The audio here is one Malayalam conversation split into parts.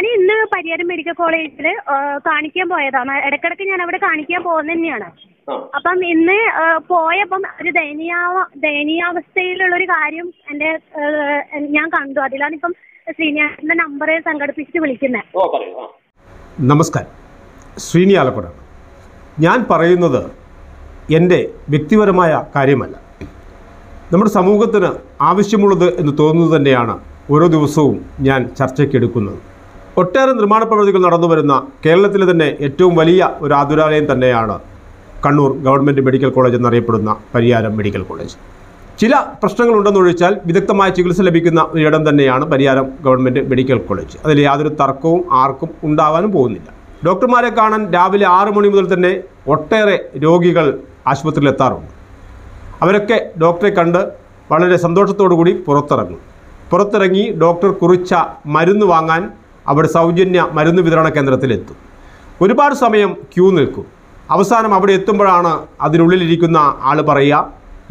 ഞാൻ ഇന്ന് പരിയാരം മെഡിക്കൽ കോളേജിൽ കാണിക്കാൻ പോയതാണ്. ഇടക്കിടക്ക് ഞാൻ അവിടെ കാണിക്കാൻ പോകുന്നത് തന്നെയാണ് അപ്പം ഇന്ന് പോയപ്പം ഒരു ദയനീയാവ ദയനീയാവസ്ഥയിലുള്ള ഒരു കാര്യം എന്റെ ഞാൻ കണ്ടു. അതിലാണ് ഇപ്പം ശ്രീനിയാസിന്റെ നമ്പർ സംഘടിപ്പിച്ചിട്ട് വിളിക്കുന്നത് നമസ്കാരം. ശ്രീനി ഞാൻ പറയുന്നത് എന്റെ വ്യക്തിപരമായ കാര്യമല്ല. നമ്മുടെ സമൂഹത്തിന് ആവശ്യമുള്ളത് എന്ന് തോന്നുന്നത് തന്നെയാണ് ഓരോ ദിവസവും ഞാൻ ചർച്ചയ്ക്കെടുക്കുന്നത് ഒട്ടേറെ നിർമ്മാണ പ്രവൃത്തികൾ നടന്നു വരുന്ന കേരളത്തിലെ തന്നെ ഏറ്റവും വലിയ ഒരു ആതുരാലയം തന്നെയാണ് കണ്ണൂർ ഗവൺമെന്റ് മെഡിക്കൽ കോളേജ് എന്നറിയപ്പെടുന്ന പരിയാരം മെഡിക്കൽ കോളേജ്. ചില പ്രശ്നങ്ങളുണ്ടെന്നൊഴിച്ചാൽ വിദഗ്ധമായ ചികിത്സ ലഭിക്കുന്ന ഒരിടം തന്നെയാണ് പരിയാരം ഗവൺമെന്റ് മെഡിക്കൽ കോളേജ്. അതിൽ യാതൊരു തർക്കവും ആർക്കും ഉണ്ടാവാനും പോകുന്നില്ല. ഡോക്ടർമാരെ കാണാൻ രാവിലെ ആറ് മണി മുതൽ തന്നെ ഒട്ടേറെ രോഗികൾ ആശുപത്രിയിൽ എത്താറുണ്ട്. അവരൊക്കെ ഡോക്ടറെ കണ്ട് വളരെ സന്തോഷത്തോടു കൂടി പുറത്തിറങ്ങും. പുറത്തിറങ്ങി ഡോക്ടർ കുറിച്ച മരുന്ന് വാങ്ങാൻ അവിടെ സൗജന്യ മരുന്ന് വിതരണ കേന്ദ്രത്തിലെത്തും. ഒരുപാട് സമയം ക്യൂ നിൽക്കും. അവസാനം അവിടെ എത്തുമ്പോഴാണ് അതിനുള്ളിലിരിക്കുന്ന ആൾ പറയുക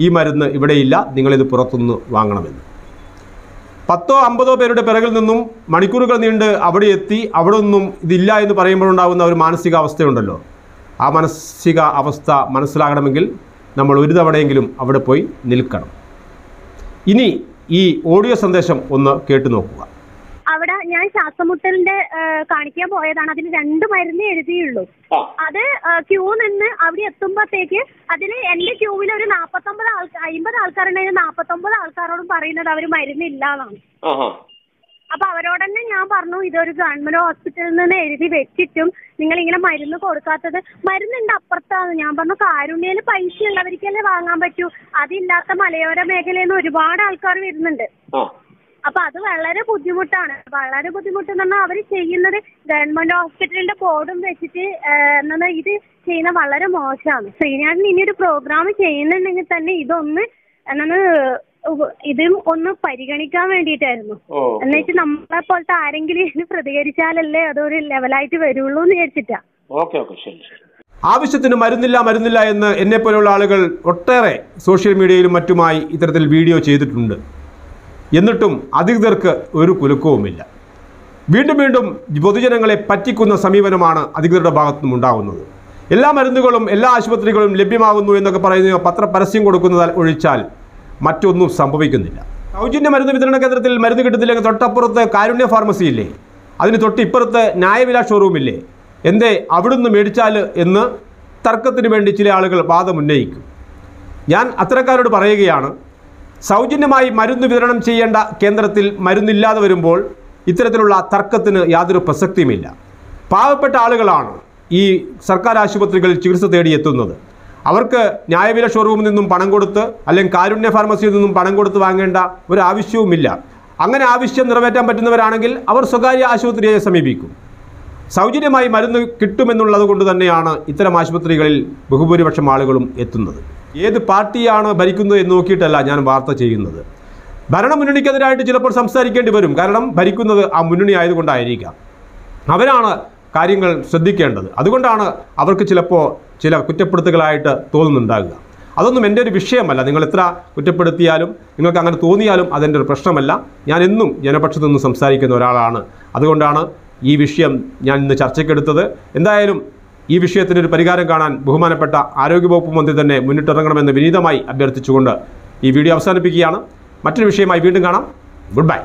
ഈ മരുന്ന് ഇവിടെയില്ല നിങ്ങളിത് പുറത്തുനിന്ന് വാങ്ങണമെന്ന്. പത്തോ അമ്പതോ പേരുടെ പിറകിൽ നിന്നും മണിക്കൂറുകൾ നീണ്ട് അവിടെ എത്തി അവിടെ ഒന്നും ഇതില്ല എന്ന് പറയുമ്പോഴുണ്ടാകുന്ന ഒരു മാനസികാവസ്ഥയുണ്ടല്ലോ ആ മാനസിക അവസ്ഥ മനസ്സിലാകണമെങ്കിൽ നമ്മൾ ഒരു തവണയെങ്കിലും അവിടെ പോയി നിൽക്കണം. ഇനി ഈ ഓഡിയോ സന്ദേശം ഒന്ന് കേട്ടു നോക്കുക. അവിടെ ഞാൻ ശ്വാസമുട്ടലിന്റെ കാണിക്കാൻ പോയതാണ്. അതിന് രണ്ട് മരുന്ന് എഴുതിയുള്ളൂ. അത് ക്യൂ നിന്ന് അവിടെ എത്തുമ്പോഴത്തേക്ക് അതിന് എന്റെ ക്യൂവിൽ ഒരു നാപ്പത്തൊമ്പത് ആൾക്കാർ അമ്പത് ആൾക്കാരുണ്ടെങ്കിൽ നാപ്പത്തൊമ്പത് ആൾക്കാരോടും പറയുന്നത് അവർ മരുന്നില്ല എന്നാണ് അപ്പൊ അവരോട് തന്നെ ഞാൻ പറഞ്ഞു ഇതൊരു ഗവൺമെന്റ് ഹോസ്പിറ്റലിൽ നിന്ന് എഴുതി വെച്ചിട്ടും നിങ്ങൾ ഇങ്ങനെ മരുന്ന് കൊടുക്കാത്തത് മരുന്നുണ്ട് അപ്പുറത്താണ്. ഞാൻ പറഞ്ഞു കാരുണ്യയിൽ പൈസ ഉള്ളവർക്കല്ലേ വാങ്ങാൻ പറ്റൂ? അതില്ലാത്ത മലയോര മേഖലയിൽ നിന്ന് ഒരുപാട് ആൾക്കാർ വരുന്നുണ്ട്. അപ്പൊ അത് വളരെ ബുദ്ധിമുട്ടാണ്. വളരെ ബുദ്ധിമുട്ട് എന്ന് പറഞ്ഞാൽ അവർ ചെയ്യുന്നത് ഗവൺമെന്റ് ഹോസ്പിറ്റലിന്റെ ബോർഡും വെച്ചിട്ട് എന്താ ഇത് ചെയ്യുന്ന വളരെ മോശമാണ്. ശ്രീനാഥൻ ഇനി ഒരു പ്രോഗ്രാം ചെയ്യുന്നുണ്ടെങ്കിൽ തന്നെ ഇതൊന്ന് എന്നാൽ ഇതും ഒന്ന് പരിഗണിക്കാൻ വേണ്ടിയിട്ടായിരുന്നു. എന്നുവെച്ചാൽ നമ്മളെ പോലത്തെ ആരെങ്കിലും ഇതിന് പ്രതികരിച്ചാലല്ലേ അതൊരു ലെവലായിട്ട് വരുള്ളൂ എന്ന് വിചാരിച്ചിട്ടാ. ഓക്കെ ഓക്കെ ശരി ശരി. ആവശ്യത്തിന് മരുന്നില്ല മരുന്നില്ല എന്ന് എന്നെപ്പോലെയുള്ള ആളുകൾ ഒട്ടേറെ സോഷ്യൽ മീഡിയയിലും മറ്റുമായി ഇത്തരത്തിൽ വീഡിയോ ചെയ്തിട്ടുണ്ട്. എന്നിട്ടും അധികൃതർക്ക് ഒരു കുലുക്കവുമില്ല. വീണ്ടും വീണ്ടും പൊതുജനങ്ങളെ പറ്റിക്കുന്ന സമീപനമാണ് അധികൃതരുടെ ഭാഗത്തുനിന്നും ഉണ്ടാകുന്നത്. എല്ലാ മരുന്നുകളും എല്ലാ ആശുപത്രികളും ലഭ്യമാകുന്നു എന്നൊക്കെ പറയുന്ന പത്ര പരസ്യം കൊടുക്കുന്നത് ഒഴിച്ചാൽ മറ്റൊന്നും സംഭവിക്കുന്നില്ല. സൗജന്യ മരുന്ന് വിതരണ കേന്ദ്രത്തിൽ മരുന്ന് കിട്ടുന്നില്ലെങ്കിൽ തൊട്ടപ്പുറത്ത് കാരുണ്യ ഫാർമസി ഇല്ലേ? അതിന് തൊട്ട് ഇപ്പുറത്ത് ന്യായവില ഷോറൂമില്ലേ എന്തേ അവിടുന്ന് മേടിച്ചാൽ എന്ന് തർക്കത്തിന് വേണ്ടി ചില ആളുകൾ വാദമുന്നയിക്കും ഞാൻ അത്തരക്കാരോട് പറയുകയാണ് സൗജന്യമായി മരുന്ന് വിതരണം ചെയ്യേണ്ട കേന്ദ്രത്തിൽ മരുന്നില്ലാതെ വരുമ്പോൾ ഇത്തരത്തിലുള്ള തർക്കത്തിന് യാതൊരു പ്രസക്തിയുമില്ല. പാവപ്പെട്ട ആളുകളാണ് ഈ സർക്കാർ ആശുപത്രികളിൽ ചികിത്സ തേടിയെത്തുന്നത് അവർക്ക് ന്യായവില ഷോറൂമിൽ നിന്നും പണം കൊടുത്ത് അല്ലെങ്കിൽ കാരുണ്യ ഫാർമസിയിൽ നിന്നും പണം കൊടുത്ത് വാങ്ങേണ്ട ഒരു ആവശ്യവുമില്ല. അങ്ങനെ ആവശ്യം നിറവേറ്റാൻ പറ്റുന്നവരാണെങ്കിൽ അവർ സ്വകാര്യ ആശുപത്രിയെ സമീപിക്കും. സൗജന്യമായി മരുന്ന് കിട്ടുമെന്നുള്ളത് കൊണ്ട് തന്നെയാണ് ഇത്തരം ആശുപത്രികളിൽ ബഹുഭൂരിപക്ഷം ആളുകളും എത്തുന്നത്. ഏത് പാർട്ടിയാണ് ഭരിക്കുന്നത് എന്ന് നോക്കിയിട്ടല്ല ഞാൻ വാർത്ത ചെയ്യുന്നത്. ഭരണമുന്നണിക്കെതിരായിട്ട് ചിലപ്പോൾ സംസാരിക്കേണ്ടി വരും. കാരണം ഭരിക്കുന്നത് ആ മുന്നണി ആയതുകൊണ്ടായിരിക്കാം. അവരാണ് കാര്യങ്ങൾ ശ്രദ്ധിക്കേണ്ടത്. അതുകൊണ്ടാണ് അവർക്ക് ചിലപ്പോൾ ചില കുറ്റപ്പെടുത്തുകളായിട്ട് തോന്നുന്നുണ്ടാകുക. അതൊന്നും എന്റെ ഒരു വിഷയമല്ല. നിങ്ങൾ എത്ര കുറ്റപ്പെടുത്തിയാലും നിങ്ങൾക്ക് അങ്ങനെ തോന്നിയാലും അതെന്റെ ഒരു പ്രശ്നമല്ല. ഞാൻ എന്നും ജനപക്ഷത്തു നിന്ന് സംസാരിക്കുന്ന ഒരാളാണ്. അതുകൊണ്ടാണ് ഈ വിഷയം ഞാൻ ഇന്ന് ചർച്ചയ്ക്കെടുത്തത് എന്തായാലും ഈ വിഷയത്തിന് ഒരു പരിഹാരം കാണാൻ ബഹുമാനപ്പെട്ട ആരോഗ്യവകുപ്പ് മന്ത്രി തന്നെ മുന്നിട്ടിറങ്ങണമെന്ന് വിനീതമായി അഭ്യർത്ഥിച്ചുകൊണ്ട് ഈ വീഡിയോ അവസാനിപ്പിക്കുകയാണ്. മറ്റൊരു വിഷയമായി വീണ്ടും കാണാം. Good bye